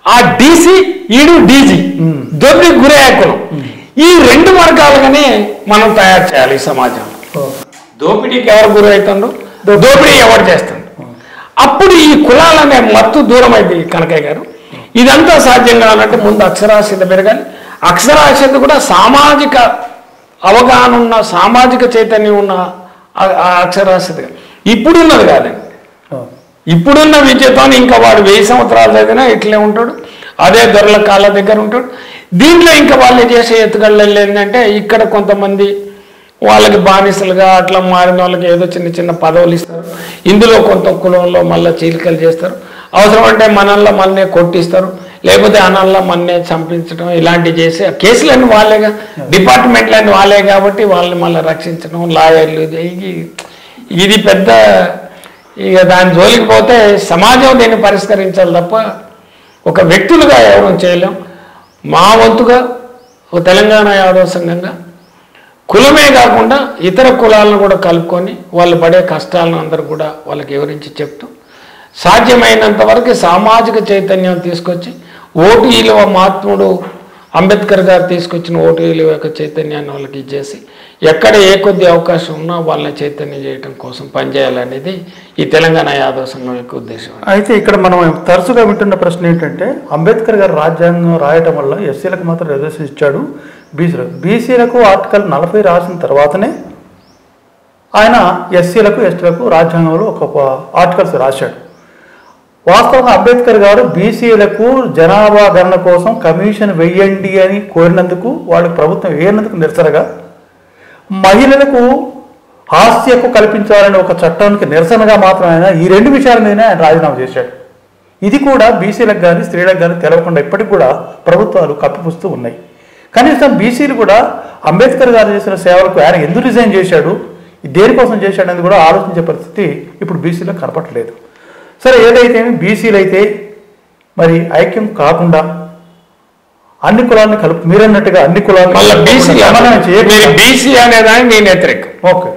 ఆ డీసీ ఈడు డీజీ. మ్మ్. దోపిడీకి గురయ్యే కులం. ఈ రెండు వర్గాలుగానే మనం తయారు చేయాలి ఈ సమాజంలో. ఓకే. దోపిడీకి ఎవరు గురవుతుండ్రు? దోపిడీ. ఎవరు చేస్తుండ్రు? అప్పుడు ఈ కులాలనే మత్తు దూరం అయింది కనకయ్య గారు. ఇదంతా సాధ్యం కావాలంటే ముందు అక్షరాస్యత పెరగాలి. అక్షరాస్యత కూడా సామాజిక అవగాహన ఉన్న సామాజిక చైతన్యం ఉన్న అక్షరాస్యత. ఇప్పుడున్నది కాదండి. ఇప్పుడున్న విద్యతో ఇంకా వాడు వెయ్యి సంవత్సరాలు చదివినా ఇట్లే ఉంటాడు. అదే దొరల కాళ్ళ దగ్గర ఉంటాడు. దీంట్లో ఇంకా వాళ్ళు చేసే ఎత్తుగడలు ఏంటంటే ఇక్కడ కొంతమంది వాళ్ళకి బానిసలుగా అట్లా మారిన వాళ్ళకి ఏదో చిన్న చిన్న పదవులు ఇస్తారు. ఇందులో కొంత కులంలో మళ్ళీ చీలికలు చేస్తారు. అవసరం అంటే మనల్లో మననే కొట్టిస్తారు. లేకపోతే అనాల్లో మన్నే చంపించడం ఇలాంటివి చేసి ఆ కేసులన్నీ వాళ్ళేగా. డిపార్ట్మెంట్లన్నీ వాళ్ళే కాబట్టి వాళ్ళని మళ్ళీ రక్షించడం లాయర్లు ఇది ఇది పెద్ద ఇక దాని జోలికి పోతే సమాజం దీన్ని పరిష్కరించాలి తప్ప ఒక వ్యక్తులుగా ఎవరు చేయలేం. మా వంతుగా ఒక తెలంగాణ యాదవ సంఘంగా కులమే కాకుండా ఇతర కులాలను కూడా కలుపుకొని వాళ్ళు పడే కష్టాలను అందరూ కూడా వాళ్ళకి వివరించి చెప్తూ సాధ్యమైనంత వరకు సామాజిక చైతన్యం తీసుకొచ్చి ఓటు విలువ మహాత్ముడు అంబేద్కర్ గారు తీసుకొచ్చిన ఓటు విలువ యొక్క చైతన్యాన్ని వాళ్ళకి ఇచ్చేసి ఎక్కడ ఏ కొద్ది అవకాశం ఉన్నా వాళ్ళని చైతన్యం చేయడం కోసం పనిచేయాలనేది ఈ తెలంగాణ యాదవ సంఘం యొక్క ఉద్దేశం అయితే ఇక్కడ మనం తరచుగా వింటున్న ప్రశ్న ఏంటంటే అంబేద్కర్ గారు రాజ్యాంగం రాయటం వల్ల ఎస్సీలకు మాత్రం రిజర్వేషన్ ఇచ్చాడు బీసీలకు బీసీలకు ఆర్టికల్ నలభై రాసిన తర్వాతనే ఆయన ఎస్సీలకు ఎస్టీలకు రాజ్యాంగంలో ఒక ఆర్టికల్స్ రాశాడు. వాస్తవంగా అంబేద్కర్ గారు బీసీలకు జనాభా గణన కోసం కమిషన్ వెయ్యండి అని కోరినందుకు వాళ్ళకి ప్రభుత్వం వేయనందుకు నిరసనగా మహిళలకు హాస్యకు కల్పించాలని ఒక చట్టానికి నిరసనగా మాత్రం ఆయన ఈ రెండు విషయాల మీదనే ఆయన రాజీనామా చేశాడు. ఇది కూడా బీసీలకు కానీ స్త్రీలకు కానీ తెలవకుండా ఇప్పటికి కూడా ప్రభుత్వాలు కప్పిపుస్తూ ఉన్నాయి. కనీసం బీసీలు కూడా అంబేద్కర్ గారు చేసిన సేవలకు ఆయన ఎందుకు రిజైన్ చేశాడు దేనికోసం చేశాడు అనేది కూడా ఆలోచించే పరిస్థితి ఇప్పుడు బీసీలో కనపట్లేదు సరే ఏదైతే బీసీలు అయితే మరి ఐక్యం కాకుండా అన్ని కులాలను కలుపు మీరన్నట్టుగా అన్ని కులాలను మళ్ళీ బీసీ అనేదానికి నేను వ్యతిరేకం ఓకే.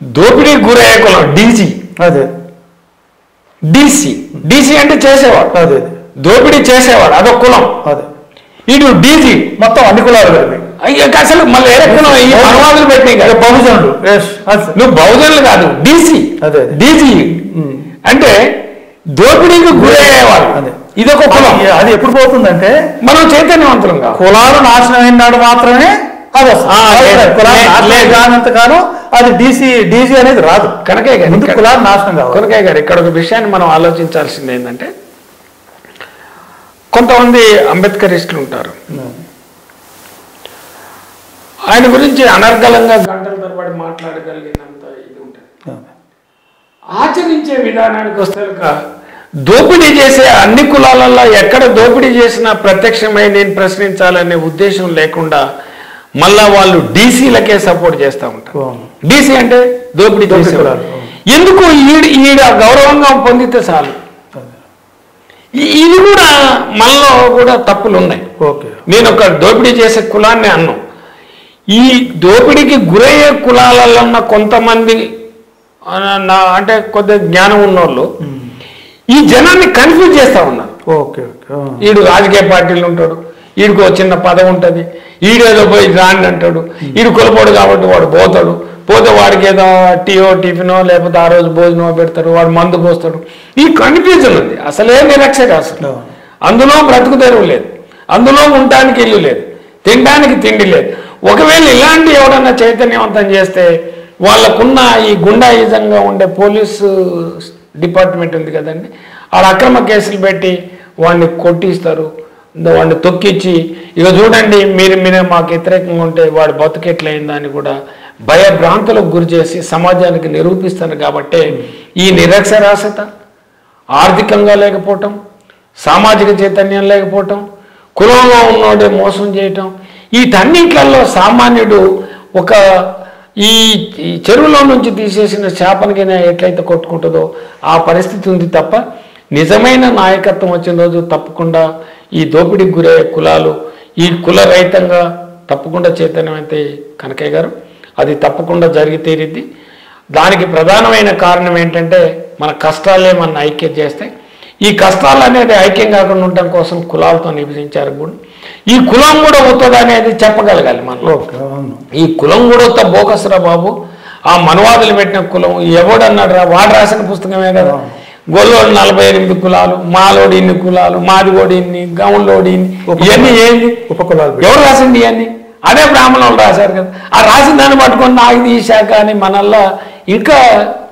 దోపిడీ గురయ్యే కులం డీజీ అదే. డీసీ. డీసీ అంటే చేసేవాడు. అదే దోపిడీ చేసేవాడు అదొక కులం. అదే. ఇటు డీజీ మొత్తం అన్ని కులాలు కలిపి. అసలు మళ్ళీ వేరే కులం ఈ మనవాదులు పెట్టినాయి కదా. అది. నువ్వు బహుజనులు కాదు డీసీ. అదే. డీజీ. అంటే దోపిడీకి గురయ్యేవాడు అదే. ఇదొక కులం. అది- ఎప్పుడు పోతుందంటే మనం చైతన్యవంతులం కాదు. కులాలు నాశనం అయిన నాడు మాత్రమే అది కులాలు డీసీ డీసీ అనేది రాదు. కనకయ్య గారు కులాలు నాశనం కావాలి. కనకయ్య గారు ఇక్కడ ఒక విషయాన్ని మనం ఆలోచించాల్సింది ఏంటంటే కొంతమంది అంబేద్కరిస్టులు ఉంటారు. ఆయన గురించి అనర్గళంగా గంటల తరబడి మాట్లాడగలిగినంత ఇది ఉంటుంది. ఆచరించే విధానానికి వస్తే దోపిడీ చేసే అన్ని కులాలలో ఎక్కడ దోపిడీ చేసినా ప్రత్యక్షమై నేను ప్రశ్నించాలనే ఉద్దేశం లేకుండా మళ్ళా వాళ్ళు డీసీలకే సపోర్ట్ చేస్తూ ఉంటారు. డీసీ అంటే దోపిడీ కులాలు. ఎందుకు ఈడ ఈడ గౌరవంగా పొందితే చాలు? ఇది కూడా మనలో కూడా తప్పులు ఉన్నాయి ఓకే. నేను ఒక దోపిడీ చేసే కులాన్ని అన్నాం. ఈ దోపిడీకి గురయ్యే కులాలలో ఉన్న కొంతమంది నా అంటే కొద్దిగా జ్ఞానం ఉన్నోళ్ళు ఈ జనాన్ని కన్ఫ్యూజ్ చేస్తా ఉన్నారు. ఓకే. ఈడు రాజకీయ పార్టీలు ఉంటాడు ఈడికి ఒక చిన్న పదవి ఉంటుంది ఈడేదో పోయి రాండి అంటాడు ఈడు కొలపోడు కాబట్టి వాడు పోతాడు పోతే వాడికి ఏదో టీయో టిఫినో లేకపోతే ఆ రోజు భోజనమో పెడతారు వాడు మందు పోస్తాడు. ఈ కన్ఫ్యూజన్ ఉంది. అసలే నిరక్షక అసలు. అందులో బ్రతుకు తెరువు లేదు. అందులో ఉండటానికి ఇల్లు లేదు. తినడానికి తిండి లేదు. ఒకవేళ ఇలాంటి ఎవడన్నా చైతన్యవంతం చేస్తే వాళ్ళకున్న ఈ గుండాయుధంగా ఉండే పోలీసు డిపార్ట్మెంట్ ఉంది కదండి. ఆడ అక్రమ కేసులు పెట్టి వాడిని కొట్టిస్తారు. వాడిని తొక్కిచ్చి ఇక చూడండి మీరు మీరే మాకు వ్యతిరేకంగా ఉంటే వాడు బతుకెట్లయిందా అని కూడా భయభ్రాంతులకు గురి చేసి సమాజానికి నిరూపిస్తారు కాబట్టే ఈ నిరక్షరాస్యత ఆర్థికంగా లేకపోవటం సామాజిక చైతన్యం లేకపోవటం కులంలో ఉన్నోడే మోసం చేయటం వీటన్నిట్లలో సామాన్యుడు ఒక ఈ చెరువులో నుంచి తీసేసిన చేపనికైనా ఎట్లయితే కొట్టుకుంటుందో ఆ పరిస్థితి ఉంది తప్ప నిజమైన నాయకత్వం వచ్చిన రోజు తప్పకుండా ఈ దోపిడీకి గురయ్యే కులాలు ఈ కుల రహితంగా తప్పకుండా చైతన్యమైతే కనకయ్య గారు. అది తప్పకుండా జరిగి తీరిద్ది. దానికి ప్రధానమైన కారణం ఏంటంటే మన కష్టాలే మన ఐక్యం చేస్తాయి. ఈ కష్టాలు అనేది ఐక్యం కాకుండా ఉండటం కోసం కులాలతో విభజించారు కూడా ఈ కులం కూడా అవుతుంది అనేది చెప్పగలగాలి మనం. ఓకే అవును. ఈ కులం కూడా వస్తా బోకసరా బాబు. ఆ మనవాదులు పెట్టిన కులం ఎవడన్నాడు రా వాడు రాసిన పుస్తకమే కదా. గొల్లోడు నలభై ఎనిమిది కులాలు మాలోడి ఇన్ని కులాలు మాదిగోడి ఇన్ని గౌన్లోడి ఇన్ని ఇవన్నీ ఏంది? ఉపకులాలు ఎవరు రాసింది ఇవన్నీ అదే బ్రాహ్మణులు రాశారు కదా. ఆ రాసిన దాన్ని పట్టుకొని నాకు తీశాక అని మనల్లా ఇంకా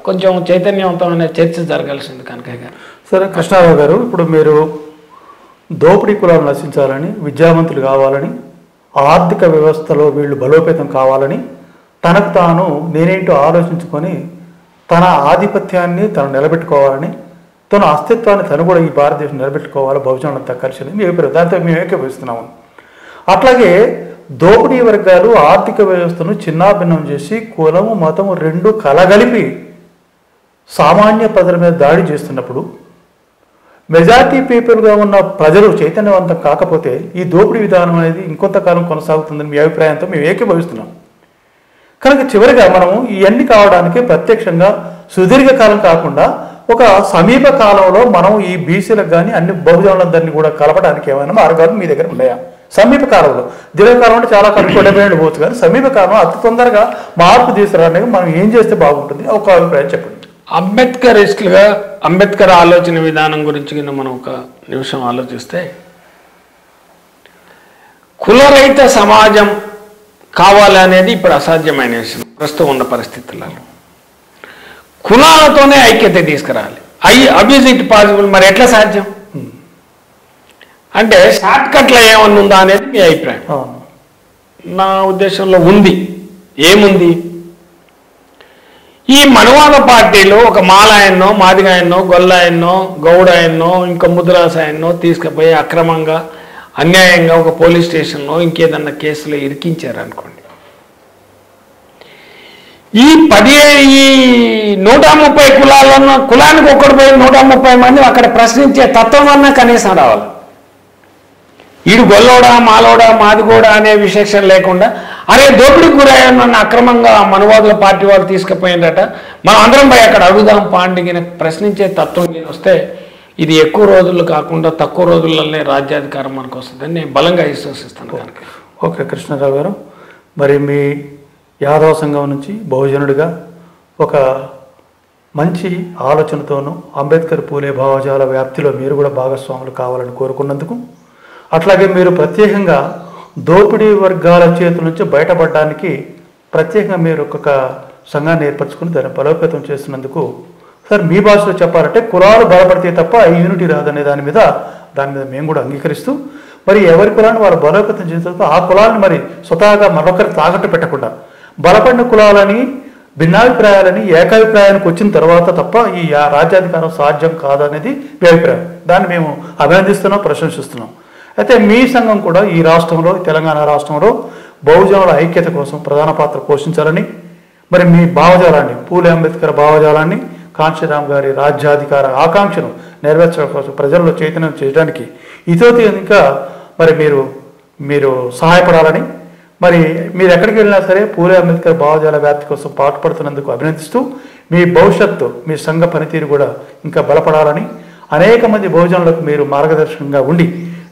కొంచెం చైతన్యవంతమైన చర్చ జరగాల్సింది గారు. సరే కృష్ణారావు గారు ఇప్పుడు మీరు దోపిడీ కులాలు నశించాలని విద్యావంతులు కావాలని ఆర్థిక వ్యవస్థలో వీళ్ళు బలోపేతం కావాలని తనకు తాను నేనేంటో ఆలోచించుకొని తన ఆధిపత్యాన్ని తను నిలబెట్టుకోవాలని తన అస్తిత్వాన్ని తను కూడా ఈ భారతదేశం నిలబెట్టుకోవాలి బహుజనులంతా కలిసి అని మీ అభిప్రాయం దాంతో మేము ఏకీభవిస్తున్నాము. అట్లాగే దోపిడీ వర్గాలు ఆర్థిక వ్యవస్థను చిన్నాభిన్నం చేసి కులము మతము రెండు కలగలిపి సామాన్య ప్రజల మీద దాడి చేస్తున్నప్పుడు మెజార్టీ పీపుల్గా ఉన్న ప్రజలు చైతన్యవంతం కాకపోతే ఈ దోపిడీ విధానం అనేది ఇంకొంతకాలం కొనసాగుతుందని మీ అభిప్రాయంతో మేము ఏకీభవిస్తున్నాం. కనుక చివరిగా మనం ఇవన్నీ కావడానికి ప్రత్యక్షంగా సుదీర్ఘకాలం కాకుండా ఒక సమీప కాలంలో మనం ఈ బీసీలకు కానీ అన్ని బహుజనులందరినీ కూడా కలపడానికి ఏమైనా మార్గాలు మీ దగ్గర ఉన్నాయా? సమీప కాలంలో. దీర్ఘకాలం అంటే చాలా కాలం పోవచ్చు కానీ సమీప కాలం అతి తొందరగా మార్పు తీసుకురావడానికి మనం ఏం చేస్తే బాగుంటుంది? ఒక అభిప్రాయం చెప్పండి. అంబేద్కరిస్టులుగా అంబేద్కర్ ఆలోచన విధానం గురించి కింద మనం ఒక నిమిషం ఆలోచిస్తే కులరహిత సమాజం కావాలి అనేది ఇప్పుడు అసాధ్యమైన విషయం. ప్రస్తుతం ఉన్న పరిస్థితులలో కులాలతోనే ఐక్యత తీసుకురావాలి ఐ అబ్యూజ్ ఇట్ పాసిబుల్ మరి ఎట్లా సాధ్యం? అంటే షార్ట్ కట్లో ఏమన్నా ఉందా అనేది మీ అభిప్రాయం. నా ఉద్దేశంలో ఉంది. ఏముంది? ఈ మనువాద పార్టీలు ఒక మాలాయన్నో మాదిగాయన్నో గొల్లాయన్నో గౌడాయన్నో ఇంకా ముద్రాసాయన్నో తీసుకుపోయి అక్రమంగా అన్యాయంగా ఒక పోలీస్ స్టేషన్లో ఇంకేదన్నా కేసులో ఇరికించారు అనుకోండి ఈ పది ఈ నూట ముప్పై కులాలన్న కులానికి ఒక్కడు పోయి నూట ముప్పై మంది అక్కడ ప్రశ్నించే తత్వం అన్నా కనీసం రావాలి. ఈడు గొల్లోడా మాలోడా మాదిగోడా అనే విశేషం లేకుండా అరే దోపిడీ గురయ్యా నన్ను అక్రమంగా మనువాదుల పార్టీ వాళ్ళు తీసుకుపోయిందట. మనం అందరం పోయి అక్కడ అడుగుదాం పాండిగిన ప్రశ్నించే తత్వం నేను వస్తే ఇది ఎక్కువ రోజులు కాకుండా తక్కువ రోజులలోనే రాజ్యాధికారం మనకు వస్తుందని నేను బలంగా విశ్వసిస్తాను. కనుక ఓకే కృష్ణారావు గారు. మరి మీ యాదవ సంఘం నుంచి బహుజనుడిగా ఒక మంచి ఆలోచనతోనూ అంబేద్కర్ పూలే భావజాల వ్యాప్తిలో మీరు కూడా భాగస్వాములు కావాలని కోరుకున్నందుకు అట్లాగే మీరు ప్రత్యేకంగా దోపిడీ వర్గాల చేతుల నుంచి బయటపడడానికి ప్రత్యేకంగా మీరు ఒక్కొక్క సంఘాన్ని ఏర్పరచుకుని దాన్ని బలోపేతం చేస్తున్నందుకు సార్ మీ భాషలో చెప్పాలంటే కులాలు బలపడితే తప్ప ఈ యూనిటీ రాదనే దాని మీద దాని మీద మేము కూడా అంగీకరిస్తూ మరి ఎవరి కులాన్ని వాళ్ళు బలోపేతం చేసేందుకు ఆ కులాన్ని మరి స్వతహాగా మరొకరి తాకట్టు పెట్టకుండా బలపడిన కులాలని భిన్నాభిప్రాయాలని ఏకాభిప్రాయానికి వచ్చిన తర్వాత తప్ప ఈ రాజ్యాధికారం సాధ్యం కాదనేది మీ అభిప్రాయం. దాన్ని మేము అభినందిస్తున్నాం ప్రశంసిస్తున్నాం. అయితే మీ సంఘం కూడా ఈ రాష్ట్రంలో తెలంగాణ రాష్ట్రంలో బహుజనుల ఐక్యత కోసం ప్రధాన పాత్ర పోషించాలని మరి మీ భావజాలాన్ని పూలే అంబేద్కర్ భావజాలాన్ని కాంశీరామ్ గారి రాజ్యాధికార ఆకాంక్షను నెరవేర్చడం కోసం ప్రజల్లో చైతన్యం చేయడానికి ఇతోతి ఇంకా మరి మీరు మీరు సహాయపడాలని మరి మీరు ఎక్కడికి వెళ్ళినా సరే పూలే అంబేద్కర్ భావజాల వ్యాప్తి కోసం పాటుపడుతున్నందుకు అభినందిస్తూ మీ భవిష్యత్తు మీ సంఘ పనితీరు కూడా ఇంకా బలపడాలని అనేక మంది బహుజనులకు మీరు మార్గదర్శకంగా ఉండి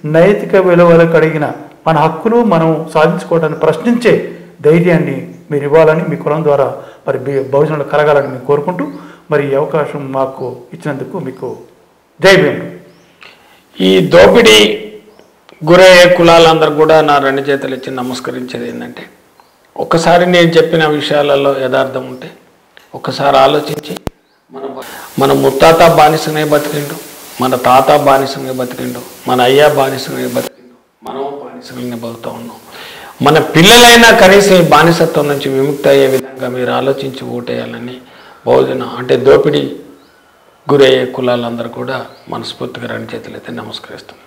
నైతిక విలువలు కలిగిన మన హక్కులు మనం సాధించుకోవడానికి ప్రశ్నించే ధైర్యాన్ని మీరు ఇవ్వాలని మీ కులం ద్వారా మరి భవిష్యత్తులో కలగాలని మేము కోరుకుంటూ మరి ఈ అవకాశం మాకు ఇచ్చినందుకు మీకు జై భీముడు ఈ దోపిడీ గురయ్యే కులాలందరూ కూడా నా రెండు చేతులు ఇచ్చి నమస్కరించేది ఏంటంటే ఒక్కసారి నేను చెప్పిన విషయాలలో యథార్థం ఉంటే ఒక్కసారి ఆలోచించి మన మన ముత్తాత బానిసనే బతికిండు. మన తాత బానిసంగా బతికిండు మన అయ్య బానిసంగా బతికిండు మనం బానిసగానే బతుకుతా ఉన్నాం. మన పిల్లలైనా కనీసం ఈ బానిసత్వం నుంచి విముక్తి అయ్యే విధంగా మీరు ఆలోచించి ఓటేయాలని బహుజన అంటే దోపిడీ గురయ్యే కులాలందరూ కూడా మనస్ఫూర్తిగా రెండు చేతులైతే నమస్కరిస్తాం